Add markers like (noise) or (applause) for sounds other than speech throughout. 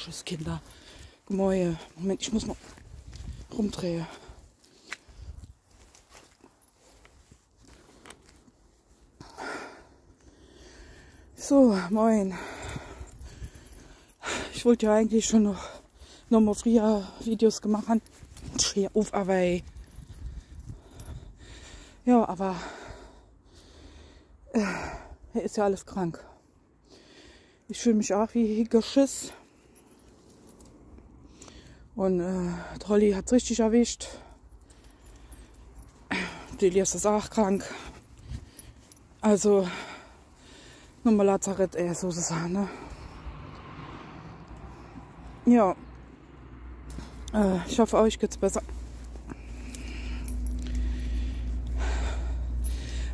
Tschüss, Kinder. Gemäue. Moment, ich muss mal rumdrehen. So, moin. Ich wollte ja eigentlich schon noch, noch früher Videos gemacht haben. Schwer auf, aber. Ja, aber äh, ist ja alles krank. Ich fühle mich auch wie Geschiss. Und äh, Trolli hat es richtig erwischt. Die ist auch krank. Also nochmal Lazarett eher sozusagen. Ne? Ja. Äh, ich hoffe, euch geht's besser.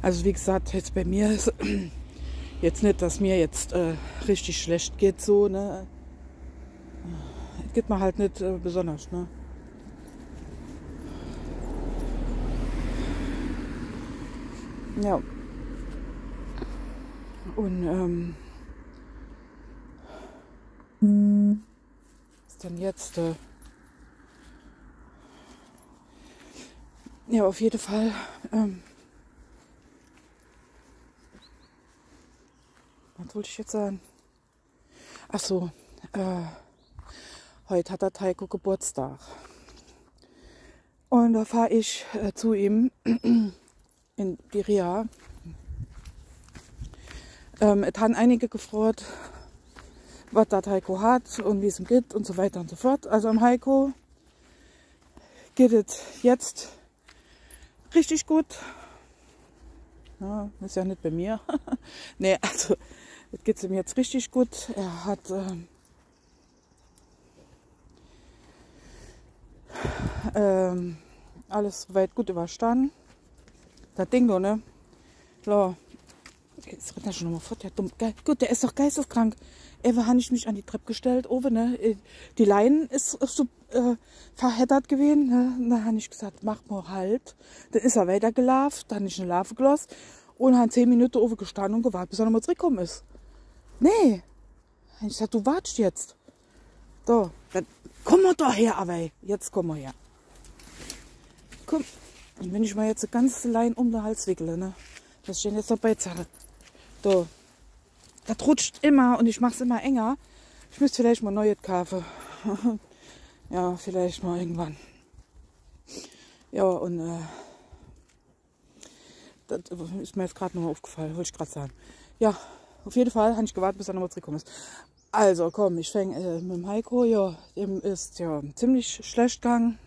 Also wie gesagt, jetzt bei mir ist (clears throat) jetzt nicht, dass mir jetzt äh, richtig schlecht geht so, ne? Geht mir halt nicht äh, besonders, ne? Ja. Und ähm, was denn jetzt? Äh, ja, auf jeden Fall. Ähm, was wollte ich jetzt sagen? Ach so, äh, heute hat der Taiko Geburtstag. Und da fahre ich äh, zu ihm (clears throat) in die Ria. Ähm, es haben einige gefreut, was der Heiko hat und wie es ihm geht und so weiter und so fort. Also am Heiko geht es jetzt richtig gut. Ja, ist ja nicht bei mir. (laughs) nee, also es geht ihm jetzt richtig gut. Er hat ähm, ähm, alles weit gut überstanden. Das Ding, ne? So, Jetzt rennt er schon nochmal fort, der dumm. Ge gut, der ist doch geisteskrank. Ever habe ich mich an die Treppe gestellt, oben, ne? Äh, die Leine ist so äh, verheddert gewesen. Ne? Da habe ich gesagt, mach mal halt. Dann ist er weiter gelaufen, dann habe ich eine Larve gelassen und habe zehn Minuten oben gestanden und gewartet, bis er nochmal zurückgekommen ist. Nee. Ich gesagt, du wartest jetzt. So, dann komm mal da her, aber jetzt komm mal her. Und wenn ich mal jetzt eine ganze Leine um den Hals wickle, ne? Das stehen jetzt noch bei Zarre. So. Das rutscht immer und ich mache es immer enger. Ich müsste vielleicht mal neue kaufen. (laughs) ja, vielleicht mal irgendwann. Ja, und äh, das ist mir jetzt gerade nochmal aufgefallen, wollte ich gerade sagen. Ja, auf jeden Fall habe ich gewartet, bis er nochmal zurückgekommen ist. Also, komm, ich fange äh, mit dem Heiko. Ja, dem ist ja ziemlich schlecht gegangen.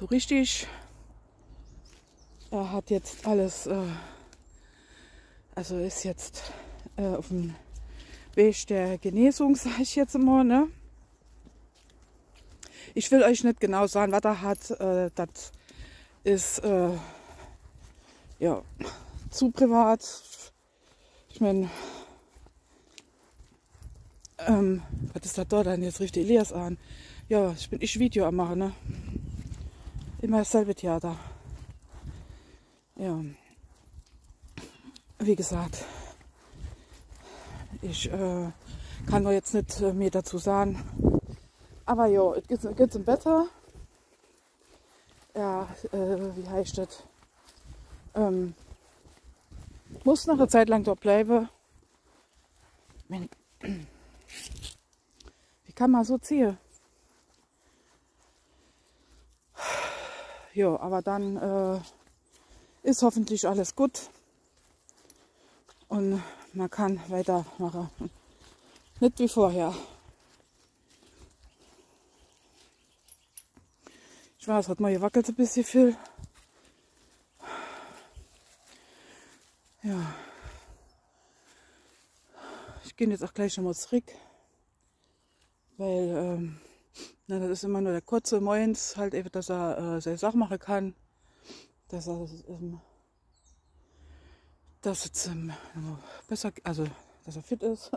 So richtig. Er hat jetzt alles. Äh, also ist jetzt äh, auf dem Weg der Genesung, (laughs) sage ich jetzt immer. Ne? Ich will euch nicht genau sagen, was er hat. Äh, das ist äh, ja zu privat. Ich meine, ähm, was ist das da dann jetzt richtig Elias an? Ja, ich bin ich Video am machen, ne? Immer dasselbe Theater. Ja wie gesagt, ich äh, kann nur jetzt nicht äh, mehr dazu sagen. Aber ja, es geht, im Wetter. Ja, äh, wie heißt das? Ähm, muss noch eine Zeit lang dort bleiben. (clears throat) Wie kann man so ziehen? Ja, aber dann äh, ist hoffentlich alles gut und man kann weitermachen. Nicht wie vorher. Ich weiß, hat mal gewackelt ein bisschen viel. Ja. Ich gehe jetzt auch gleich nochmal zurück. Weil, ähm, na, das ist immer nur der kurze Moins, halt eben, dass er äh, seine Sache machen kann. Dass er ähm, dass es ähm, besser, also dass er fit ist.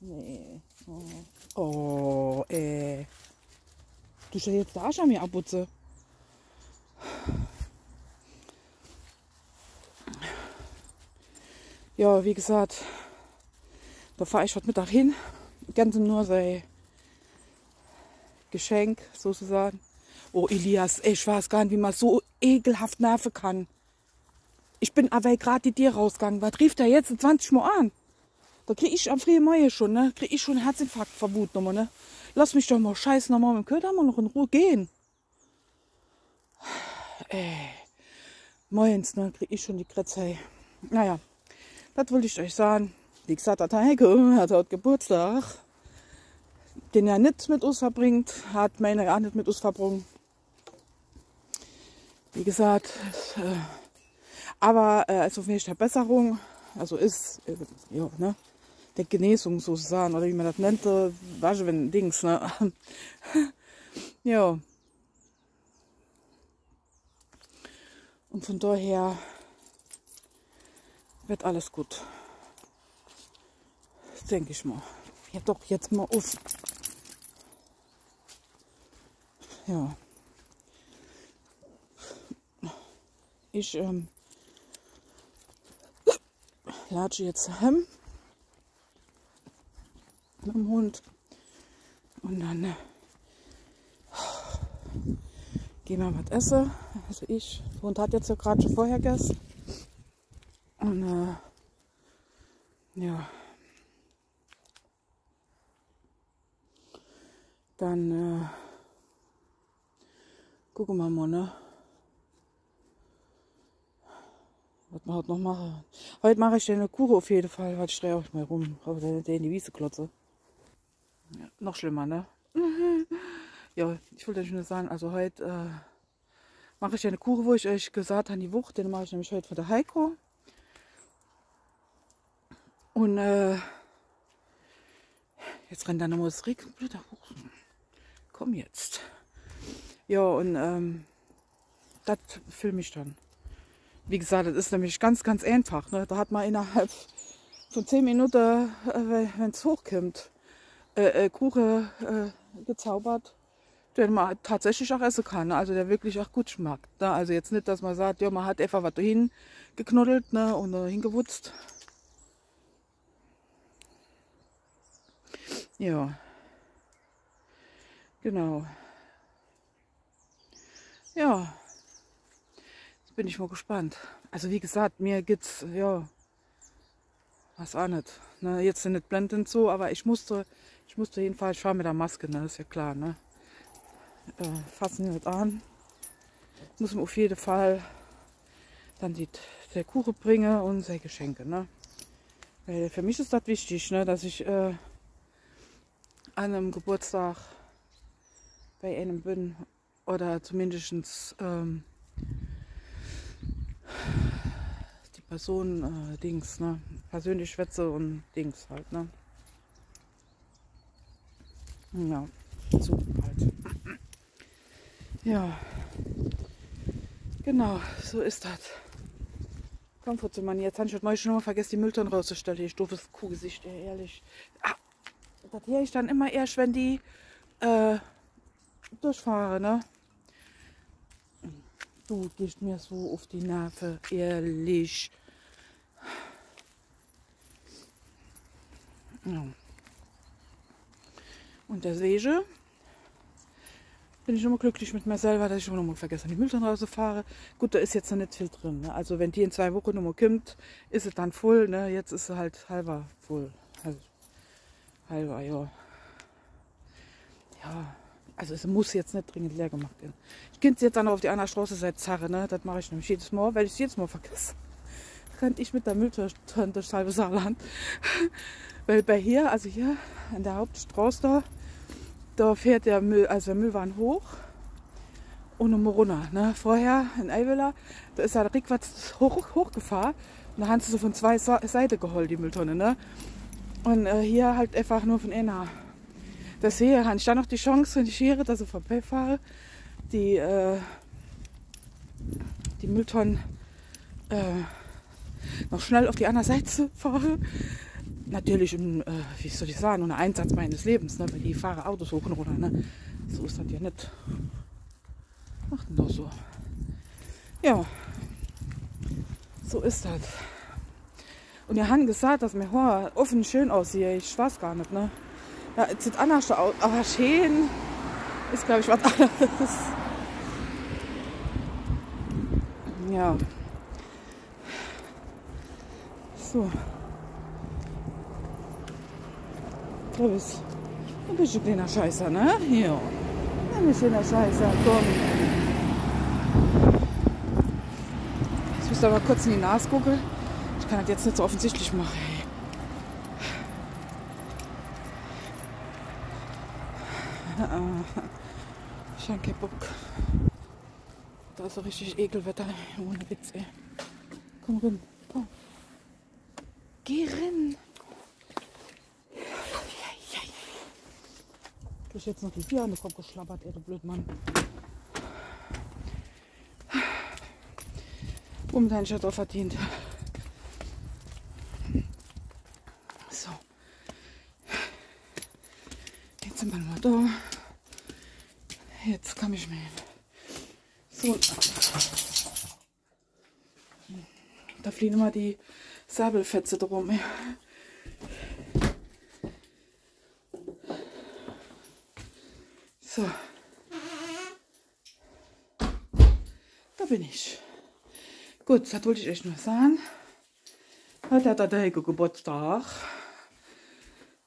nee. Oh, ey. Du stellst jetzt da schon mir abputze. Ja, wie gesagt, da fahre ich heute Mittag hin. Ganz nur sein Geschenk sozusagen. Oh, Elias, ich weiß gar nicht, wie man so ekelhaft nerven kann. Ich bin aber gerade die dir rausgegangen. Was rief der jetzt 20 Mal an? Da krieg ich am frühen Mai schon, ne? Krieg ich schon Herzinfarkt verwut nochmal, ne? Lass mich doch mal scheiß nochmal mit dem Köder mal noch in Ruhe gehen. Ey. Moins, ne? Krieg ich schon die Kretze. Naja, das wollte ich euch sagen. Wie gesagt, der Heike hat heute Geburtstag. Den er nicht mit uns verbringt, hat meine auch nicht mit uns verbrungen. Wie gesagt, äh, aber äh, also für der Besserung, also ist, äh, ja, ne, der Genesung sozusagen, oder wie man das nennt, äh, weißt du, wenn Dings, ne, (laughs) ja. Und von daher wird alles gut. Denke ich mal. Ja doch, jetzt mal auf. Ja. Ich ähm, latsche jetzt heim mit dem Hund und dann äh, gehen wir was essen. Also ich, der Hund hat jetzt ja gerade schon vorher gegessen. Und äh, ja, dann äh, gucken wir mal, ne? Was wir heute noch machen. Heute mache ich eine Kuche auf jeden Fall. Heute streue ich mal rum. Aber der in die Wiese klotze. Ja, noch schlimmer, ne? (laughs) ja, ich wollte euch nur sagen, also heute äh, mache ich eine Kuche, wo ich euch gesagt habe, die Wucht, den mache ich nämlich heute von der Heiko. Und äh, jetzt rennt da nochmal das Regenblätter hoch. Komm jetzt. Ja, und ähm, das filme ich dann. Wie gesagt, das ist nämlich ganz, ganz einfach. Ne? Da hat man innerhalb von 10 Minuten, äh, wenn es hochkommt, äh, äh, Kuchen äh, gezaubert, den man tatsächlich auch essen kann. Ne? Also der wirklich auch gut schmeckt. Ne? Also jetzt nicht, dass man sagt, ja, man hat einfach was dahin geknuddelt ne? und dahin gewutzt. Ja. Genau. Ja bin ich mal gespannt. Also wie gesagt, mir geht's, ja, was auch nicht. Ne, jetzt sind nicht blendend so, aber ich musste, ich musste jedenfalls, ich mit der Maske, ne, ist ja klar, ne. Äh, fassen nicht an. Muss mir auf jeden Fall dann die, der Kuchen bringen und seine Geschenke, ne. Weil für mich ist das wichtig, ne, dass ich äh, an einem Geburtstag bei einem bin oder zumindest ähm, Person äh, Dings, ne? Persönlich schwätze und Dings halt, ne? Ja, so halt. Ja, genau, so ist das. Komm, Futzelmann, jetzt habe ich heute Morgen schon mal vergessen, die Mülltonnen rauszustellen. Ich doofes Kuhgesicht, ehrlich. Ah, das höre ich dann immer erst, wenn die äh, durchfahren, ne? Du gehst mir so auf die Nerven, ehrlich. Ja. Und der Sege bin ich immer glücklich mit mir selber, dass ich immer noch mal vergessen, die Mülltonnen rausfahre. Gut, da ist jetzt noch nicht viel drin. Ne? Also wenn die in zwei Wochen nochmal kommt, ist es dann voll. Ne? Jetzt ist sie halt halber voll. Also, halber, ja. Ja, also es muss jetzt nicht dringend leer gemacht werden. Ich könnte jetzt dann auf die andere Straße seit Zarre, ne? Das mache ich nämlich jedes Mal, weil ich es jedes Mal vergesse. Rennt ich mit der Mülltonne durch halbe Saarland. (laughs) weil bei hier, also hier an der Hauptstraße da, da fährt der Müll, also der Müllwagen hoch und nochmal runter. Ne? Vorher in Eiwiller, da ist er rückwärts hoch, hochgefahren und da haben sie so von zwei Seiten geholt, die Mülltonne. Ne? Und äh, hier halt einfach nur von einer das hier habe ich dann noch die Chance, wenn ich hier also vorbeifahre, die, äh, die Mülltonnen äh, noch schnell auf die andere Seite fahre. Natürlich, im, äh, wie soll ich sagen, ein Einsatz meines Lebens, ne? weil die fahren Autos hoch und runter. Ne? So ist das ja nicht. Macht doch so. Ja, so ist das. Und ihr habt gesagt, dass Haar offen schön aussieht. Ich weiß gar nicht, ne? Ja, es sieht anders aus. Aber schön ist, glaube ich, was anderes. Ja. So. Du bist ein bisschen kleiner Scheißer, ne? Ja. Ein bisschen Scheißer, komm. Jetzt müsst aber kurz in die Nase gucken. Ich kann das jetzt nicht so offensichtlich machen. Ich habe keinen Bock. Da ist so richtig Ekelwetter. Ohne Witz, ey. Komm rein. Komm. Geh rein. Ich jetzt noch die Bier an, kommt geschlappert, ey, du Blödmann. Um dein Shadow verdient. So. Jetzt sind wir mal da. Jetzt kann ich mir so. Da fliegen immer die Sabelfetze drum. ey. So. Da bin ich. Gut, das wollte ich euch nur sagen. Heute hat der Heiko Geburtstag.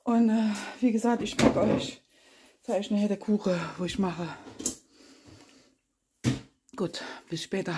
Und äh, wie gesagt, ich mag euch. Zeige ich nachher der Kuchen, wo ich mache. Gut, bis später.